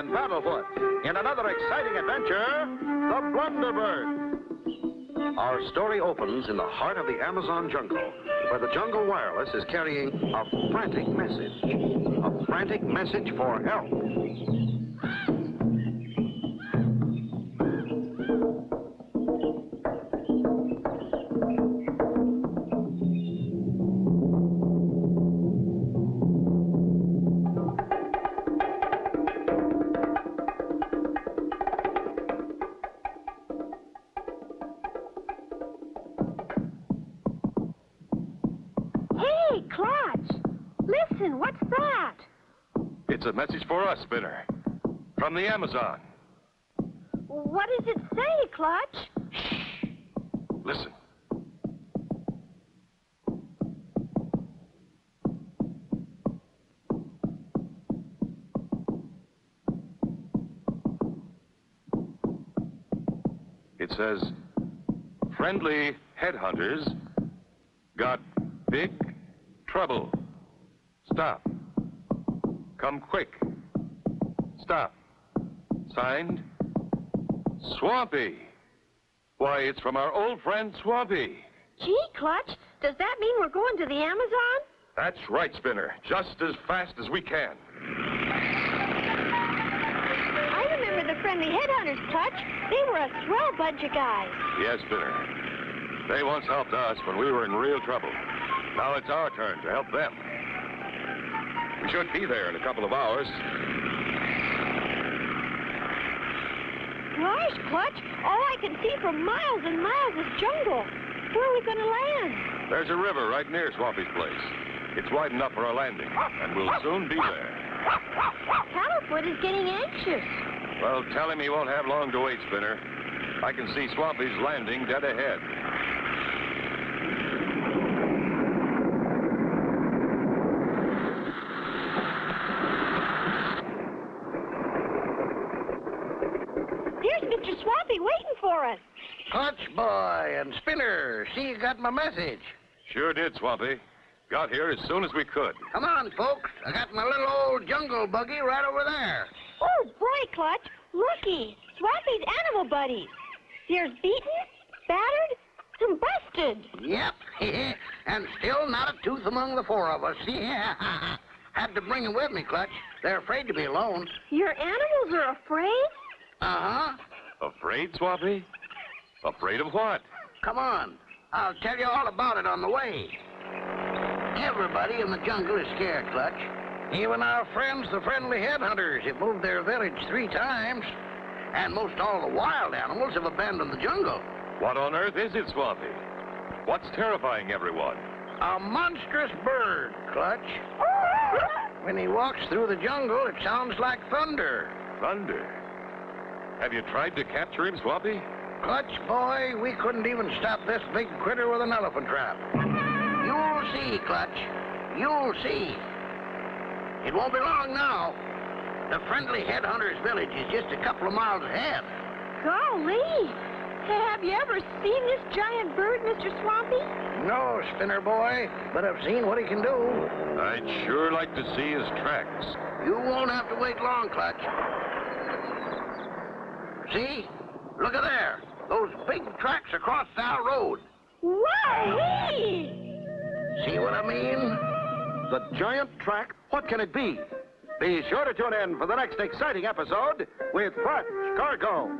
and in another exciting adventure, The Blunderbird. Our story opens in the heart of the Amazon jungle, where the jungle wireless is carrying a frantic message. A frantic message for help. A message for us, Spinner. From the Amazon. What does it say, Clutch? Shh. Listen. It says, friendly headhunters got big trouble. Stop. Come quick. Stop. Signed, Swampy. Why, it's from our old friend Swampy. Gee, Clutch, does that mean we're going to the Amazon? That's right, Spinner. Just as fast as we can. I remember the friendly headhunters, Clutch. They were a swell bunch of guys. Yes, Spinner. They once helped us when we were in real trouble. Now it's our turn to help them. We should be there in a couple of hours. Gosh, Clutch, all I can see for miles and miles is jungle. Where are we going to land? There's a river right near Swampy's place. It's wide enough for a landing, and we'll soon be there. Paddlefoot is getting anxious. Well, tell him he won't have long to wait, Spinner. I can see Swampy's landing dead ahead. Here's Mr. Swampy waiting for us. Clutch boy and Spinner, see you got my message. Sure did, Swampy. Got here as soon as we could. Come on, folks. I got my little old jungle buggy right over there. Oh, boy, Clutch, looky. Swampy's animal buddies. There's beaten, battered, and busted. Yep. and still not a tooth among the four of us. Yeah. Had to bring them with me, Clutch. They're afraid to be alone. Your animals are afraid? Uh-huh. Afraid, Swampy? Afraid of what? Come on. I'll tell you all about it on the way. Everybody in the jungle is scared, Clutch. Even our friends, the friendly headhunters, have moved their village three times. And most all the wild animals have abandoned the jungle. What on earth is it, Swampy? What's terrifying everyone? A monstrous bird, Clutch. When he walks through the jungle, it sounds like thunder. Thunder. Have you tried to capture him, Swampy? Clutch, boy, we couldn't even stop this big critter with an elephant trap. You'll see, Clutch. You'll see. It won't be long now. The friendly headhunter's village is just a couple of miles ahead. Golly. Hey, have you ever seen this giant bird, Mr. Swampy? No, Spinner boy, but I've seen what he can do. I'd sure like to see his tracks. You won't have to wait long, Clutch. See? Look at there. Those big tracks across our road. Wowee! See what I mean? The giant track? What can it be? Be sure to tune in for the next exciting episode with Clutch Cargo.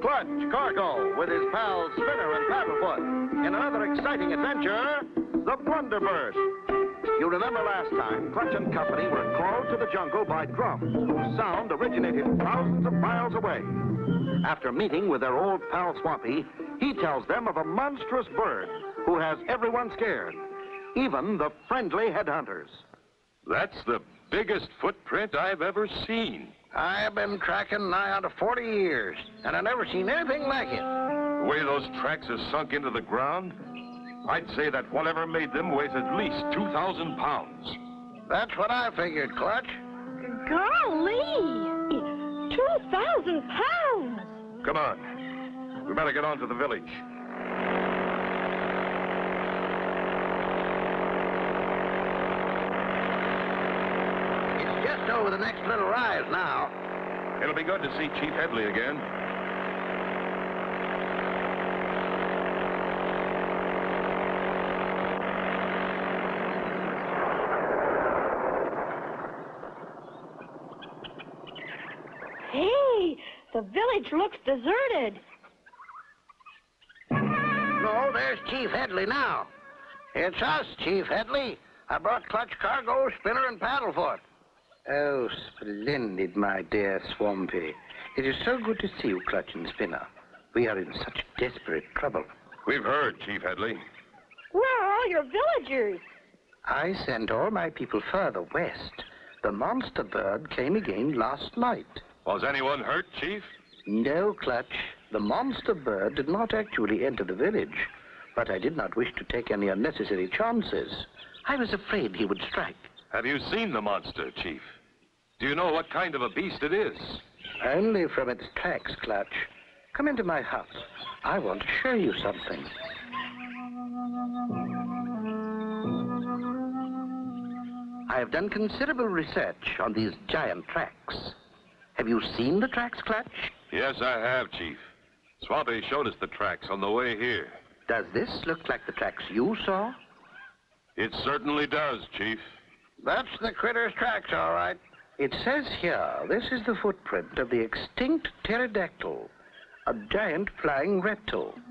Clutch Cargo with his pals Spinner and Paddlefoot in another exciting adventure, The Blunderbird. You remember last time, Clutch and Company were called to the jungle by drums whose sound originated thousands of miles away. After meeting with their old pal Swampy, he tells them of a monstrous bird who has everyone scared, even the friendly headhunters. That's the biggest footprint I've ever seen. I've been tracking nigh on to 40 years, and I've never seen anything like it. The way those tracks are sunk into the ground, I'd say that whatever made them weighs at least 2,000 pounds. That's what I figured, Clutch. Golly! 2,000 pounds! Come on. We better get on to the village. It's just over the next little rise now. It'll be good to see Chief Headley again. Looks deserted. No, there's Chief Headley now. It's us, Chief Headley. I brought clutch cargo, spinner, and paddlefoot. Oh, splendid, my dear Swampy. It is so good to see you, Clutch and Spinner. We are in such desperate trouble. We've heard, Chief Headley. Where are all your villagers? I sent all my people further west. The monster bird came again last night. Was anyone hurt, Chief? No, Clutch. The monster bird did not actually enter the village, but I did not wish to take any unnecessary chances. I was afraid he would strike. Have you seen the monster, Chief? Do you know what kind of a beast it is? Only from its tracks, Clutch. Come into my hut. I want to show you something. I have done considerable research on these giant tracks. Have you seen the tracks, Clutch? Yes, I have, Chief. Swampy showed us the tracks on the way here. Does this look like the tracks you saw? It certainly does, Chief. That's the critter's tracks, all right. It says here this is the footprint of the extinct pterodactyl, a giant flying reptile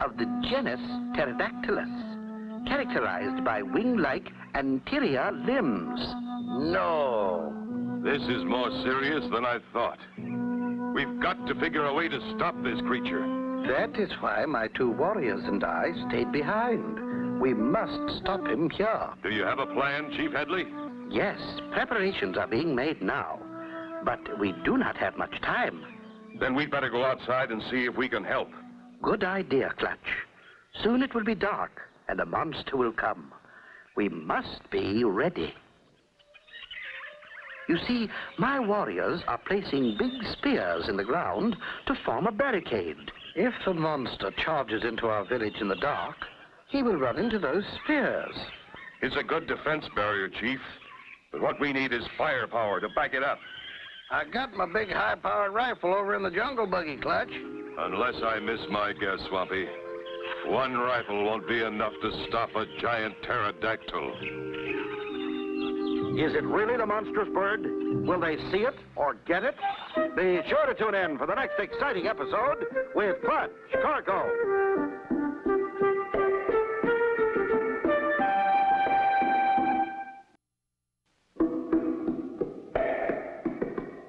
of the genus Pterodactylus, characterized by wing-like anterior limbs. No. This is more serious than I thought. We've got to figure a way to stop this creature. That is why my two warriors and I stayed behind. We must stop him here. Do you have a plan, Chief Headley? Yes, preparations are being made now, but we do not have much time. Then we'd better go outside and see if we can help. Good idea, Clutch. Soon it will be dark, and the monster will come. We must be ready. You see, my warriors are placing big spears in the ground to form a barricade. If the monster charges into our village in the dark, he will run into those spears. It's a good defense barrier, Chief. But what we need is firepower to back it up. I got my big high-powered rifle over in the jungle buggy, Clutch. Unless I miss my guess, Swampy. One rifle won't be enough to stop a giant pterodactyl. Is it really the monstrous bird? Will they see it or get it? Be sure to tune in for the next exciting episode with Clutch Cargo.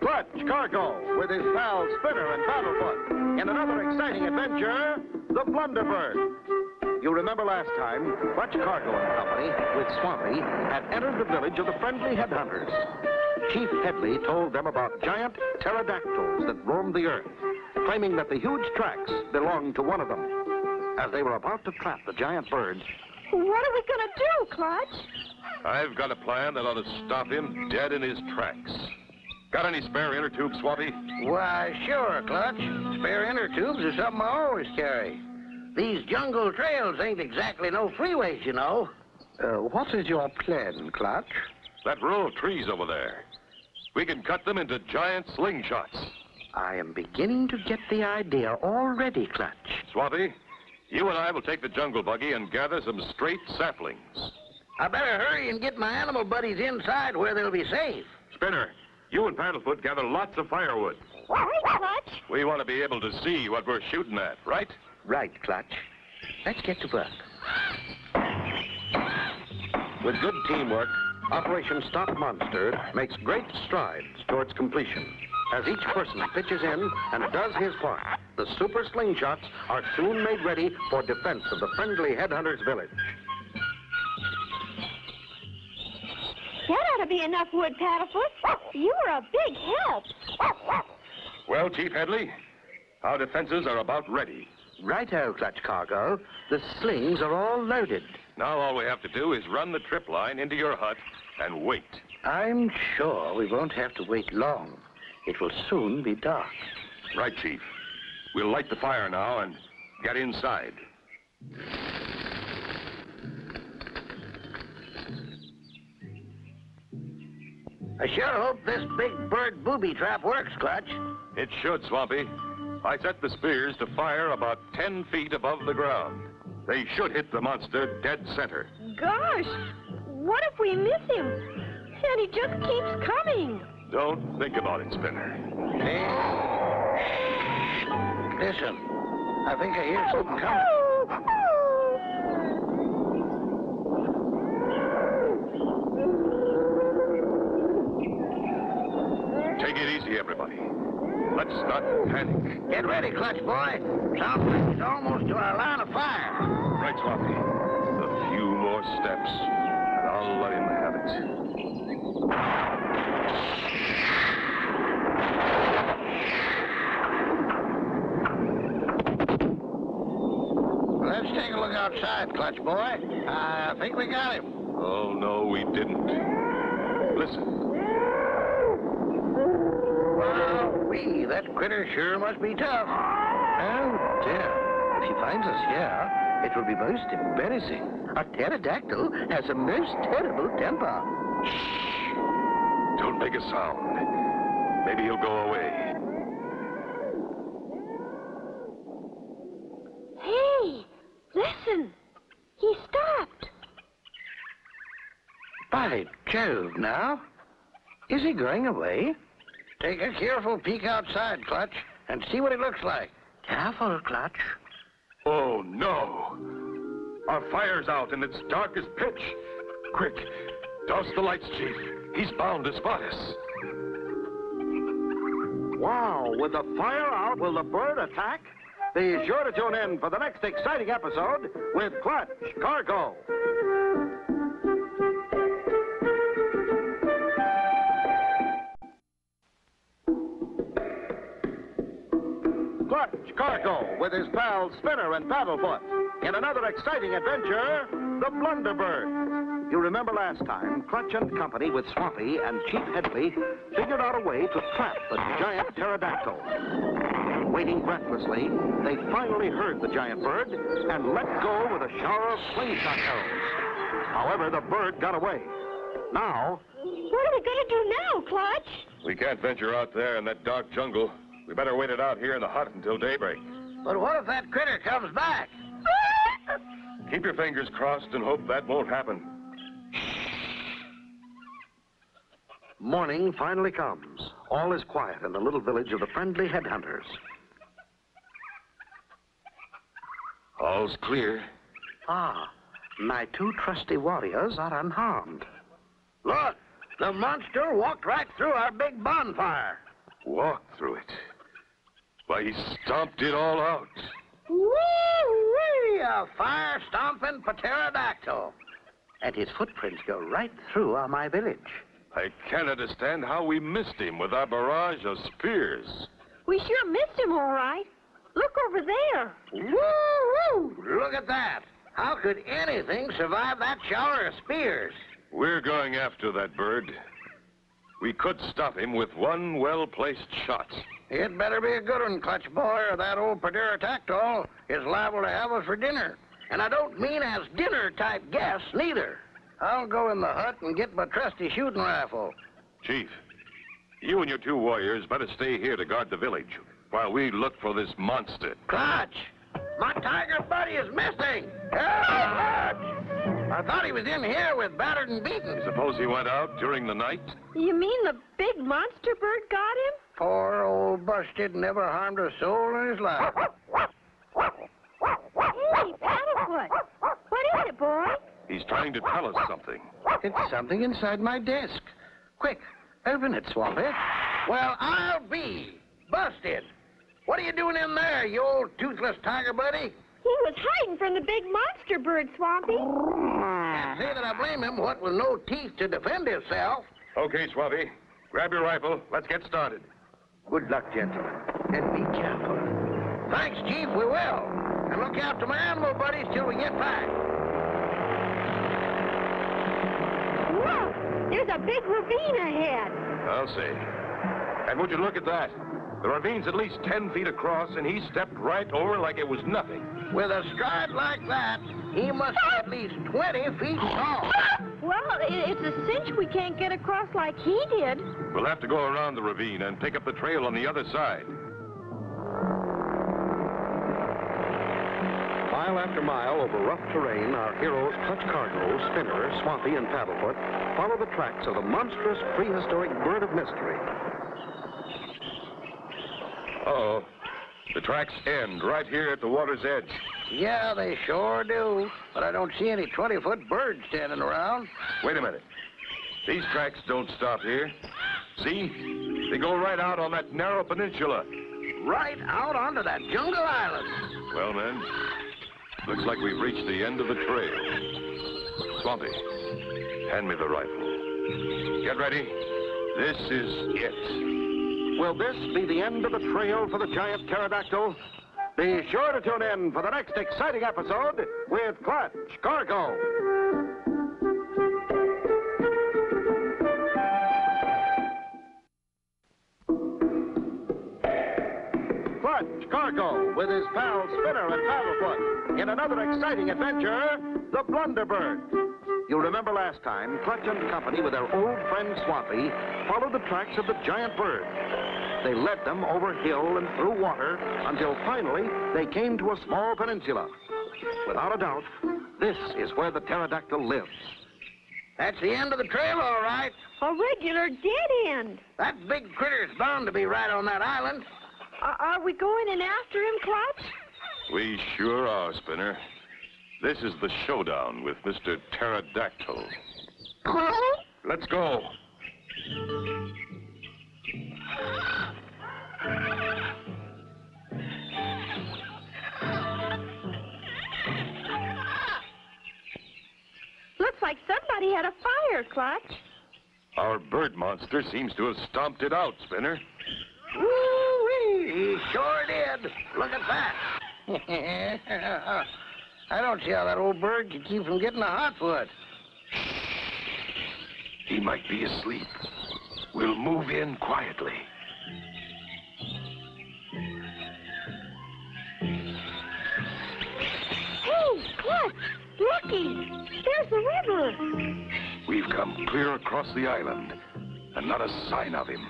Clutch Cargo with his pals Spinner and Paddlefoot in another exciting adventure, The Blunderbird. You remember last time, Clutch Cargo and Company, with Swampy, had entered the village of the friendly headhunters. Chief Headley told them about giant pterodactyls that roamed the earth, claiming that the huge tracks belonged to one of them. As they were about to trap the giant birds, What are we gonna do, Clutch? I've got a plan that ought to stop him dead in his tracks. Got any spare inner tubes, Swampy? Why, sure, Clutch. Spare inner tubes is something I always carry. These jungle trails ain't exactly no freeways, you know. Uh, what is your plan, Clutch? That row of trees over there. We can cut them into giant slingshots. I am beginning to get the idea already, Clutch. Swampy, you and I will take the jungle buggy and gather some straight saplings. I better hurry and get my animal buddies inside where they'll be safe. Spinner, you and Paddlefoot gather lots of firewood. Clutch? We want to be able to see what we're shooting at, right? Right, Clutch. Let's get to work. with good teamwork, Operation Stop Monster makes great strides towards completion. As each person pitches in and does his part, the super slingshots are soon made ready for defense of the friendly headhunters village. That ought to be enough wood, Paddlefoot. You were a big help. Well, Chief Headley, our defenses are about ready. Righto, Clutch Cargo. The slings are all loaded. Now all we have to do is run the trip line into your hut and wait. I'm sure we won't have to wait long. It will soon be dark. Right, Chief. We'll light the fire now and get inside. I sure hope this big bird booby trap works, Clutch. It should, Swampy. I set the spears to fire about 10 feet above the ground. They should hit the monster dead center. Gosh, what if we miss him? And he just keeps coming. Don't think about it, Spinner. Hey. Listen, I think I hear something coming. Oh, Take it easy, everybody. Let's not panic. Get ready, Clutch boy. Like he's almost to our line of fire. Right, Swampy. A few more steps, and I'll let him have it. Let's take a look outside, Clutch boy. I think we got him. Oh, no, we didn't. Listen, Wow, wee, that critter sure must be tough. Oh, dear. If he finds us here, it will be most embarrassing. A pterodactyl has a most terrible temper. Shh! don't make a sound. Maybe he'll go away. Hey, listen. He stopped. By Jove, now. Is he going away? Take a careful peek outside, Clutch, and see what it looks like. Careful, Clutch. Oh, no. Our fire's out, and it's dark as pitch. Quick, douse the lights, Chief. He's bound to spot us. Wow, with the fire out, will the bird attack? Be sure to tune in for the next exciting episode with Clutch Cargo. Cargo with his pals Spinner and Paddlefoot in another exciting adventure, the Blunderbird. You remember last time, Clutch and Company with Swampy and Chief Headley figured out a way to trap the giant pterodactyl. Waiting breathlessly, they finally heard the giant bird and let go with a shower of slingshot arrows. However, the bird got away. Now, What are we going to do now, Clutch? We can't venture out there in that dark jungle. We better wait it out here in the hut until daybreak. But what if that critter comes back? Keep your fingers crossed and hope that won't happen. morning finally comes. All is quiet in the little village of the friendly headhunters. All's clear. Ah, my two trusty warriors are unharmed. Look, the monster walked right through our big bonfire. Walked through it. Why, he stomped it all out. Woo-wee, a fire-stomping pterodactyl. And his footprints go right through our my village. I can't understand how we missed him with our barrage of spears. We sure missed him, all right. Look over there. Woo-woo! Look at that. How could anything survive that shower of spears? We're going after that bird. We could stop him with one well-placed shot. It better be a good one, Clutch Boy, or that old pterodactyl is liable to have us for dinner. And I don't mean as dinner-type guests, neither. I'll go in the hut and get my trusty shooting rifle. Chief, you and your two warriors better stay here to guard the village while we look for this monster. Clutch! My tiger buddy is missing! Help, Clutch! I thought he was in here with battered and beaten. Suppose he went out during the night? You mean the big monster bird got him? Poor old Busted never harmed a soul in his life. Hey, Paddlefoot. What is it, boy? He's trying to tell us something. It's something inside my desk. Quick, open it, Swampy. Well, I'll be busted. What are you doing in there, you old toothless tiger buddy? He was hiding from the big monster bird, Swampy. Can't say that I blame him, what with no teeth to defend himself. Okay, Swampy. Grab your rifle. Let's get started. Good luck, gentlemen. And be careful. Thanks, Chief, we will. And look after my animal buddies till we get back. Look, there's a big ravine ahead. I'll see. And would you look at that? The ravine's at least 10 feet across, and he stepped right over like it was nothing. With a stride like that, he must be at least 20 feet tall. Well, it's a cinch we can't get across like he did. We'll have to go around the ravine and pick up the trail on the other side. Mile after mile over rough terrain, our heroes Clutch Cargo, Spinner, Swampy, and Paddlefoot follow the tracks of the monstrous prehistoric bird of mystery. Uh-oh. The tracks end right here at the water's edge. Yeah, they sure do. But I don't see any 20-foot birds standing around. Wait a minute. These tracks don't stop here. See? They go right out on that narrow peninsula. Right out onto that jungle island. Well, men, looks like we've reached the end of the trail. Swampy, hand me the rifle. Get ready. This is it. Will this be the end of the trail for the giant pterodactyl? Be sure to tune in for the next exciting episode with Clutch Cargo. Clutch Cargo with his pals Spinner and Paddlefoot in another exciting adventure, the Blunderbird. You'll remember last time, Clutch and Company with their old friend Swampy followed the tracks of the giant bird. They led them over hill and through water until finally they came to a small peninsula. Without a doubt, this is where the pterodactyl lives. That's the end of the trail, all right. A regular dead end. That big critter's bound to be right on that island. Are, are we going in after him, Clutch? We sure are, Spinner. This is the showdown with Mr. Pterodactyl. Let's go. Looks like somebody had a fire, Clutch. Our bird monster seems to have stomped it out, Spinner. Woo-wee, he sure did. Look at that. I don't see how that old bird could keep from getting a hot foot. He might be asleep. We'll move in quietly. Clutch! Looky! There's the river. We've come clear across the island, and not a sign of him.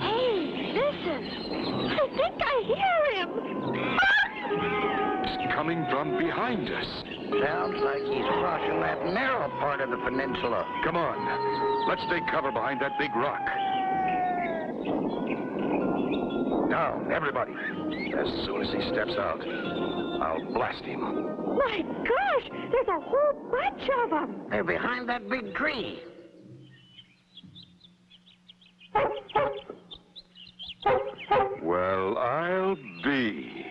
Hey, listen! I think I hear him! He's coming from behind us. Sounds like he's crossing that narrow part of the peninsula. Come on. Let's take cover behind that big rock. Now, everybody. As soon as he steps out, I'll blast him. My gosh! There's a whole bunch of them! They're behind that big tree. Well, I'll be.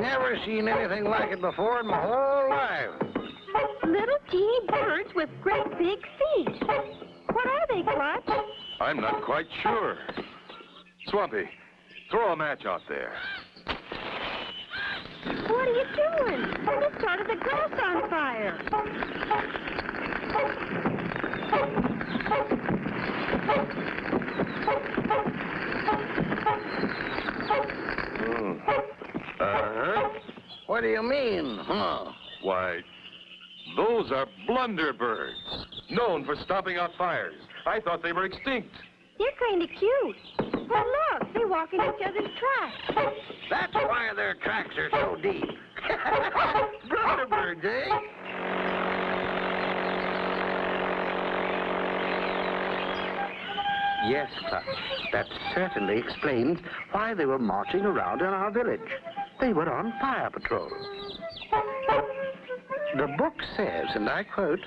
Never seen anything like it before in my whole life. Little teeny birds with great big feet. What are they, Clutch? I'm not quite sure. Swampy, throw a match out there. What are you doing? You started the grass on fire. Hmm. Uh-huh. What do you mean, huh? Why, those are blunderbirds, known for stomping out fires. I thought they were extinct. They're kind of cute. Well, look, they walk in each other's tracks. That's why their tracks are so deep. Blunderbirds, eh? Yes, Clutch. That certainly explains why they were marching around in our village. They were on fire patrol. The book says, and I quote,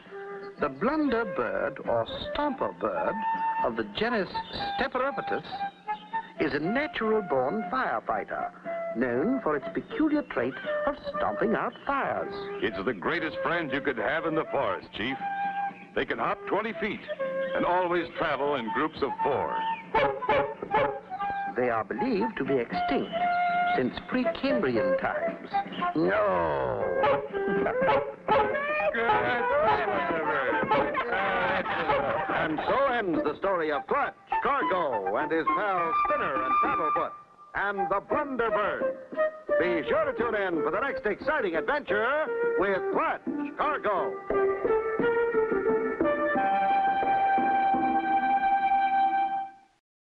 the blunder bird or stomper bird of the genus Steperopatus is a natural-born firefighter, known for its peculiar trait of stomping out fires. It's the greatest friend you could have in the forest, Chief. They can hop 20 feet and always travel in groups of four. They are believed to be extinct since Precambrian times. No. And so ends the story of Clutch, Cargo, and his pals Spinner and Paddlefoot, and the Blunderbird. Be sure to tune in for the next exciting adventure with Clutch Cargo.